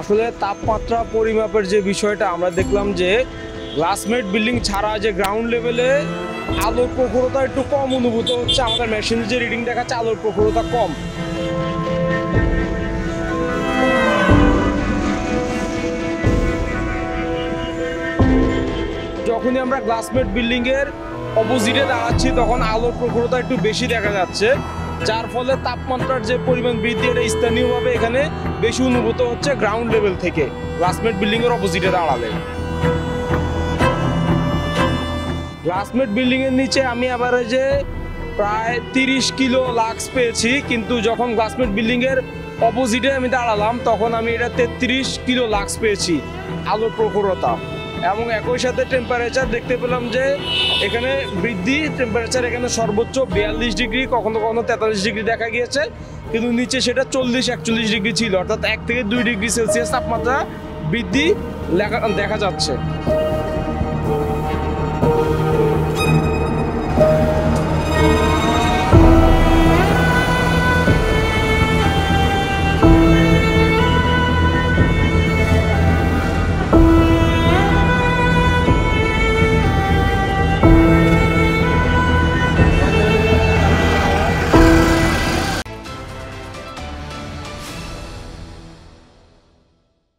আসলে তাপমাত্রা পরিমাপের যে বিষয়টা, আমরা দেখলাম যে গ্লাসমেট বিল্ডিং ছাড়া যে গ্রাউন্ড লেভেলে আলোর প্রখরতা একটু কম অনুভূত হচ্ছে। আমাদের মেশিনে যে রিডিং দেখাচ্ছে, আলোর প্রখরতা কম। যখনই আমরা গ্লাসমেট বিল্ডিং এর অপোজিটে দাঁড়াচ্ছি, তখন আলোর প্রখরতা একটু বেশি দেখা যাচ্ছে। যার ফলে তাপমাত্রার যে পরিমাণ বৃদ্ধি, এটা স্থানীয়ভাবে এখানে বেশি অনুভূত হচ্ছে গ্রাউন্ড লেভেল থেকে। গ্লাসমেট বিল্ডিং এর অপোজিটে দাঁড়ালে। গ্লাসমেট বিল্ডিং এর নিচে আমি অ্যাভারেজে প্রায় তিরিশ কিলো লাক্স পেয়েছি, কিন্তু যখন গ্লাসমেট বিল্ডিং এর অপোজিটে আমি দাঁড়ালাম, তখন আমি এটা তেত্রিশ কিলো লাক্স পেয়েছি, আলোর প্রখরতা। এবং একই সাথে টেম্পারেচার দেখতে পেলাম যে এখানে বৃদ্ধি টেম্পারেচার এখানে সর্বোচ্চ বিয়াল্লিশ ডিগ্রি, কখনো কখনো তেতাল্লিশ ডিগ্রি দেখা গিয়েছে। কিন্তু নিচে সেটা চল্লিশ, একচল্লিশ ডিগ্রি ছিল। অর্থাৎ এক থেকে দুই ডিগ্রি সেলসিয়াস তাপমাত্রা বৃদ্ধি দেখা যাচ্ছে।